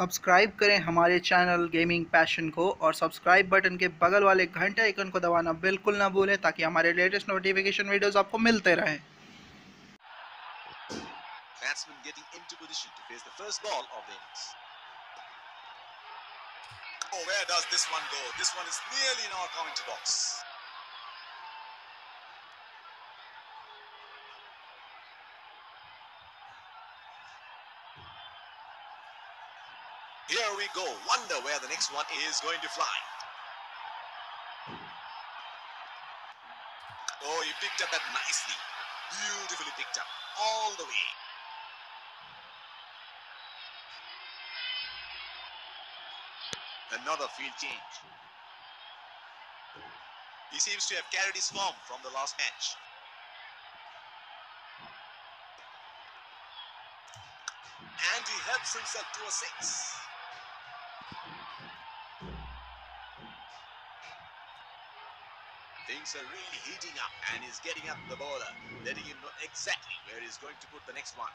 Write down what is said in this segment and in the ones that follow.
Subscribe करें हमारे channel gaming passion को और सब्सक्राइब बटन के बगल वाले घंटे आइकन को दबाना बिल्कुल ना भूलें ताकि हमारे लेटेस्ट नोटिफिकेशन वीडियोस आपको मिलते रहे। Here we go. Wonder where the next one is going to fly. Oh, he picked up that nicely. Beautifully picked up. All the way. Another field change. He seems to have carried his form from the last match. And he helps himself to a six. Things are really heating up and he's getting up the bowler, letting him know exactly where he's going to put the next one.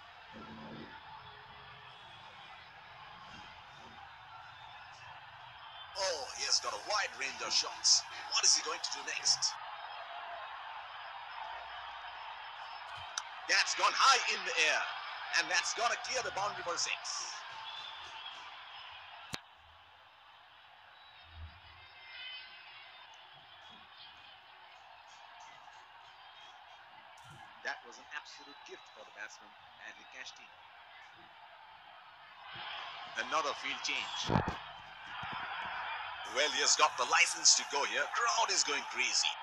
Oh, he has got a wide range of shots. What is he going to do next? That's gone high in the air. And that's going to clear the boundary for six. That was an absolute gift for the batsman and he cashed in. Another field change. Well, he has got the license to go here. Crowd is going crazy.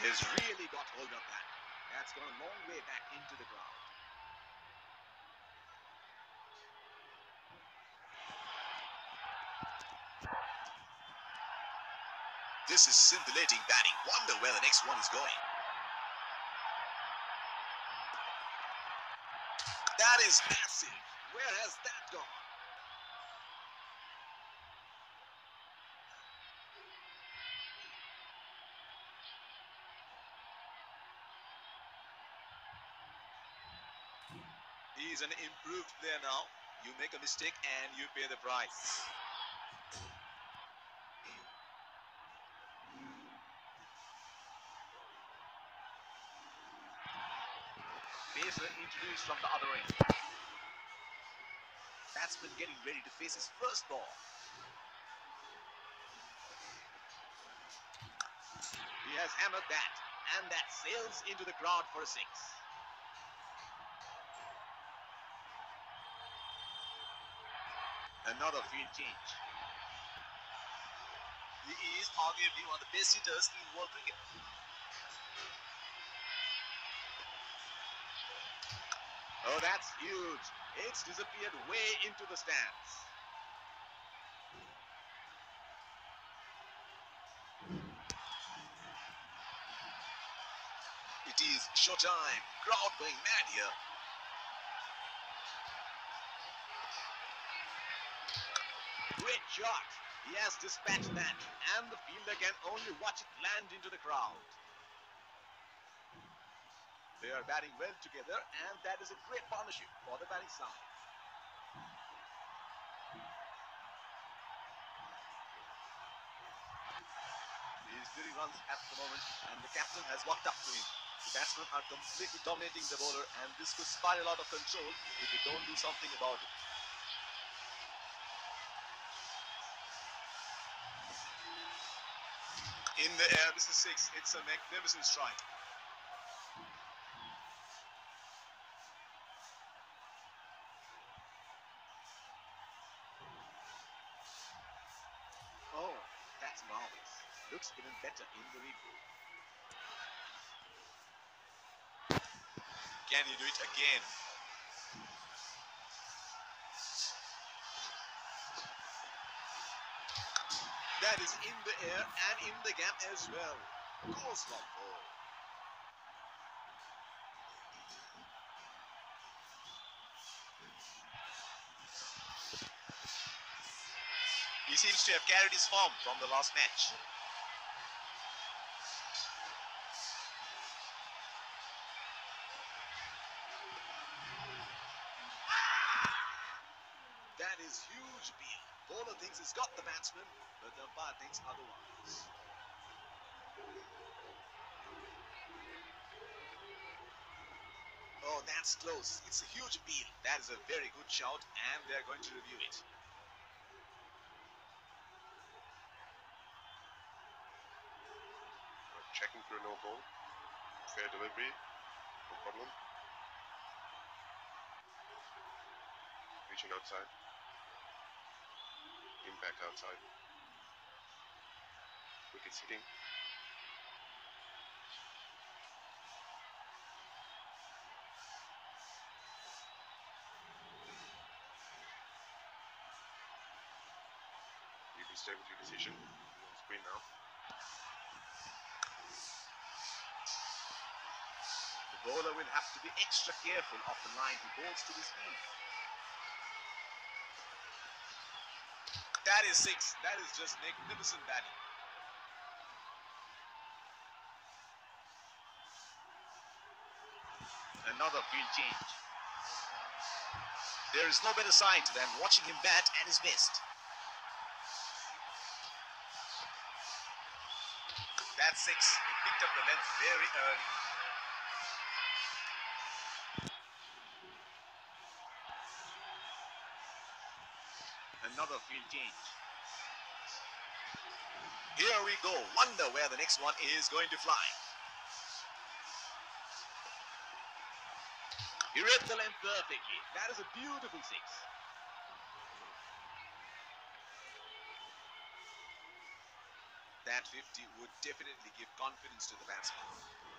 He has really got hold of that. That's gone a long way back into the crowd. This is scintillating batting. Wonder where the next one is going. That is massive. Where has that gone? He's an improved player now. You make a mistake and you pay the price. Introduced from the other end. Batsman getting ready to face his first ball. He has hammered that, and that sails into the crowd for a six. Another field change. He is arguably one of the best hitters in world cricket. Oh, that's huge. It's disappeared way into the stands. It is showtime. Crowd going mad here. Great shot. He has dispatched that, and the fielder can only watch it land into the crowd. They are batting well together, and that is a great partnership for the batting side. He is doing runs at the moment, and the captain has walked up to him. The batsmen are completely dominating the bowler, and this could spiral out of control if they don't do something about it. In the air, this is six. It's a magnificent strike. Oh, that's marvelous. Looks even better in the replay. Can you do it again? That is in the air and in the gap as well. Goes for four. Seems to have carried his form from the last match. is huge Beal. Bowler thinks he's got the batsman, but the umpire thinks otherwise. Oh, that's close. It's a huge appeal. That is a very good shout, and they're going to review it. Checking for a no ball. Fair delivery. No problem. Reaching outside. Impact outside. Wicket sitting. You can stay with your decision. On screen now. The bowler will have to be extra careful of the line he bowls to his team. That is six. That is just magnificent batting. Another field change. There is no better sign to them watching him bat at his best. That's six. He picked up the length very early. Another field change. Here we go. Wonder where the next one is going to fly. He read the length perfectly. That is a beautiful six. That 50 would definitely give confidence to the batsman.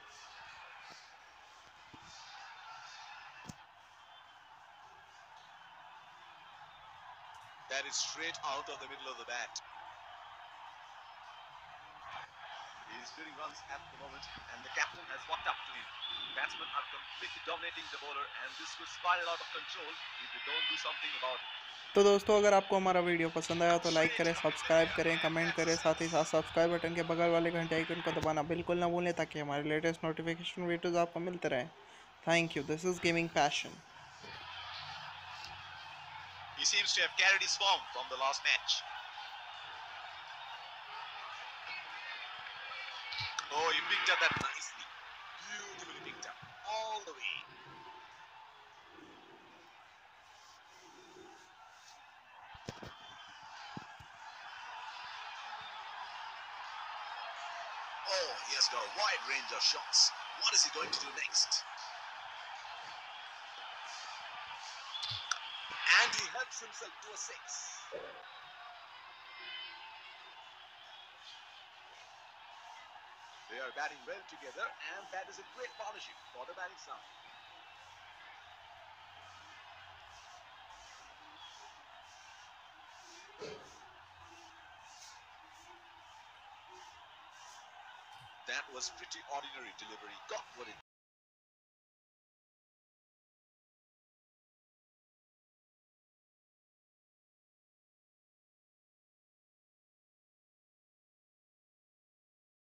That is straight out of the middle of the bat. He is doing runs at the moment, and the captain has walked up to him. Batsmen are completely dominating the bowler, and this could spiral out of control if they don't do something about it. तो दोस्तों अगर आपको हमारा video पसंद आया तो like करें subscribe करें कमेंट करें साथ ही साथ सब्सक्राइब बटन के बगल वाले घंटे आइकन को दबाना बिल्कुल ना भूलें ताकि हमारे लेटेस्ट नोटिफिकेशन वीडियोज़ आपको मिलते रहें thank you this is gaming passion He seems to have carried his form from the last match. Oh, he picked up that nicely. Beautifully picked up. All the way. Oh, he has got a wide range of shots. What is he going to do next? And he helps himself to a six. They are batting well together, and that is a great partnership for the batting side. That was pretty ordinary delivery. Got what it